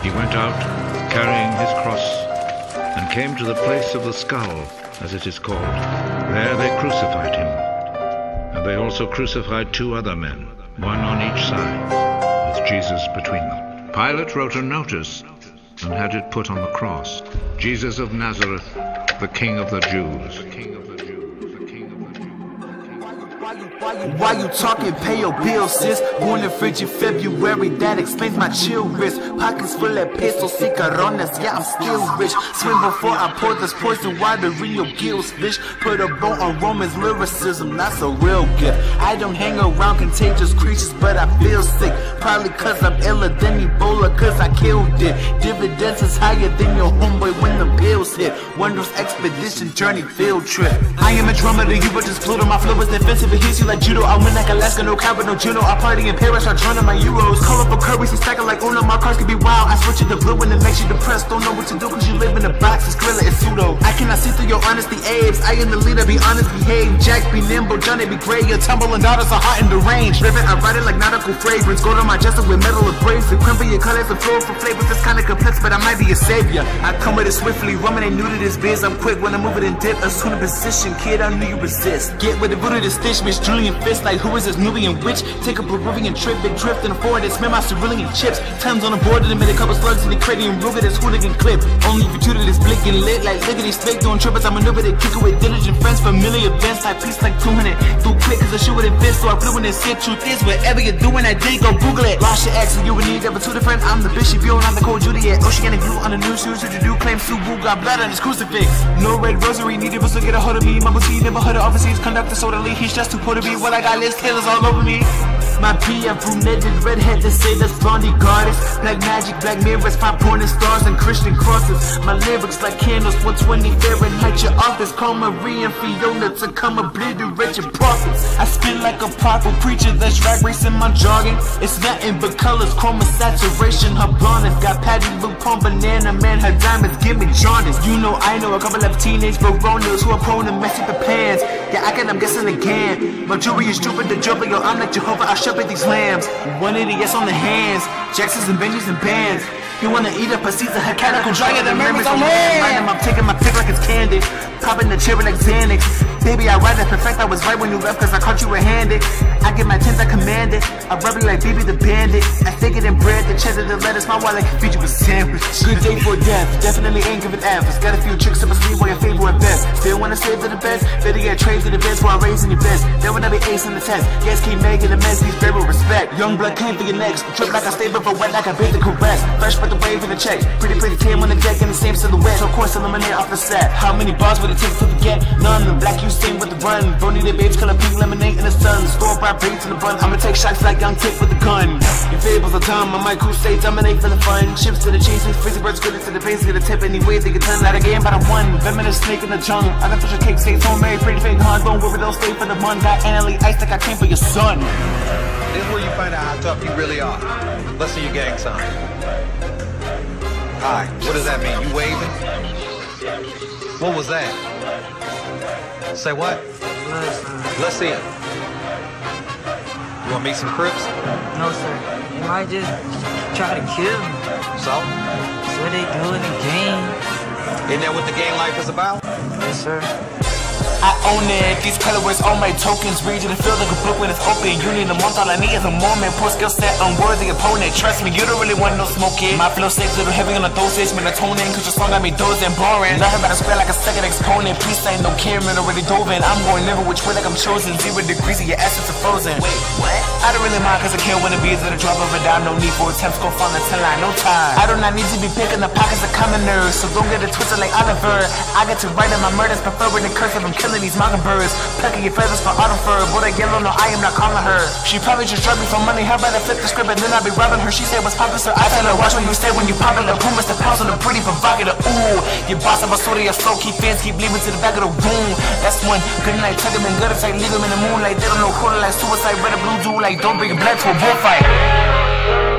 He went out carrying his cross and came to the place of the skull, as it is called. There they crucified him. And they also crucified two other men, one on each side, with Jesus between them. Pilate wrote a notice and had it put on the cross Jesus of Nazareth, the King of the Jews. Why you talking? Pay your bills, sis. Born in frigid February, that explains my chill wrist. Pockets full of pesos y yeah, I'm still rich. Swim before I pour this poison water in your gills, bitch. Put a bow on Roman's lyricism, that's a real gift. I don't hang around contagious creatures, but I feel sick. Probably cause I'm iller than Ebola, cause I killed it. Dividends is higher than your homeboy when the bills hit. Wondrous expedition, journey, field trip. I am a drummer to you, but just Pluto. My flow is defensive, it hits you like judo. I win like Alaska, no coward, no Juno. I party in Paris, I drown in my euros. Call up a currency, stack like Uno. My cars can be wild. I switch it to blue and it makes you depressed. Don't know what to do cause you live in a box. It's Skrilla, it's pseudo. I cannot see through your honesty, Abe's. I am the leader, be honest, behave. Jack, be nimble, Johnny, be gray. Your tumbling daughters are hot in the range. Rivet, I ride it like nautical fragrance. Go to my jester with metal abrasive. Crimper your colors and flow for flavors. It's kinda complex, but I might be a savior. I come with it swiftly. Woman ain't new to this biz. I'm quick when I move it in dip. Assume position, kid. I knew you resist. Get with the boot of the stitch, Miss Julian Fist. Like, who is this Nubian witch? Take a Peruvian trip, big drift and forward. Smell my cerulean chips. Times on the board, and made a couple slugs in the cranium. Ruger, this hooligan clip. Only if you tutor this blinking lit. Like, at these fake doing trippers. I maneuver they kick it with diligent friends. Familiar events. Like, piece like 200. Through quick, cause I shoot with a fist. So I flew in this shit. Truth is, whatever you're doing, I did. Go Google it. Lost your ex, and you would need ever two different. I'm the bishop, you and I'm the cold Juliet. Oceanic blue on the new shoes. What you do? Claim Subu got blood on his crucifix. No red rosary needed, was to get a hold of me. Mama see, never heard of overseas conductor, so the lead. He's just too poor to be. What I got, Liz killers all over me. My brunetted redhead, they say that's blondie goddess. Black magic, black mirrors, five pointing stars and Christian crosses. My lyrics like candles, 120 Fahrenheit. Your office, call Marie and Fiona to come obliterate your prophets. I spit like a proper preacher that's drag racing my jargon. It's nothing but colors, chroma saturation. Her blonde got patty palm banana man. Her diamonds give me jaundice. You know I know a couple of teenage baronas who are prone to mess with the plans. Yeah, I can, I'm guessing again. My jewelry is stupid to jump, yo. I'm like Jehovah, I shepherd these lambs. One idiot yes on the hands. Jacksons and Benjis and bands. You wanna eat up a Caesar, her canical drier than mermaids on land. I'm taking my pick like it's candy. Popping the cherry like Xanax. Baby, I ride it perfect. I was right when you left, cause I caught you red-handed. I get my tens, I command it. I rub it like BB the bandit. I think it in bread, the cheddar, the lettuce. My wallet can feed you a sandwich. Good day for death. Definitely ain't giving F's. Got a few tricks up my sleeve while your favorite best. Still wanna save to the best. Better get trades to the best while raising your best. I be ace in the test. Yes, keep making the mess. These very respect. Young blood came for your next. Trip like I stay before wet like I beat the caress. Fresh but the wave in the check. Pretty pretty team on the deck in the same silhouette. So of course eliminate off the set. How many bars would it take to forget? None. Black you sing with the run. Brony the babes color pink lemonade in the sun. Store beats in the bun. I'ma take shots like young tick with the gun. Your fables are dumb. I might crusade dominate for the fun. Chips to the chasing. Frizzy birds good to the base. Get a tip anyway. They get turn out again by the one. Venomous snake in the jungle. I got push a cake. Stays homemade. Pretty fake hard. Don't worry. Don't stay for the one. Got anally ice like I came for your son. This is where you find out how tough you really are. Let's see your gang sign. Hi, what does that mean? You waving? What was that? Say what? Let's see it. You want to meet some Crips? No, sir. They might just try to kill me. So? That's what they do in the game. Isn't that what the gang life is about? Yes, sir. I own it. These colorways on my tokens. Read it feel like a book when it's open. You need a month, all I need is a moment. Poor skill set, unworthy opponent. Trust me, you don't really want no smoking. My flow six, little heavy on the dosage. Melatonin, cause your song got me dozing, boring. Nothing but a spell like a second exponent. Please ain't no Cameron already dove in. I'm going never which way like I'm chosen. Zero degrees and your essence are frozen. Wait, what? I don't really mind cause I can't win the beats at a drop of a dime. No need for attempts, go find the 10 line, no time. I do not need to be picking the pockets of commoners. So don't get it twisted like Oliver. I get to write in my murders, preferring the curse of them killing these mockingbirds. Plucking your feathers for autumn fur. Boy, that yellow, no, I am not calling her. She probably just drugged me for money. How about I flip the script and then I be robbing her? She said, what's poppin', sir? I tell her, watch when you say when you poppin' the pumas, the pounds on the pretty provocative. Ooh, your boss of a sort of your flow. Keep fans, keep leaving to the back of the room. That's one. Good night, tuck him in gutter tight, leave him in the moonlight. They don't know quarter like suicide, red or blue, do like don't bring blood to a bullfight.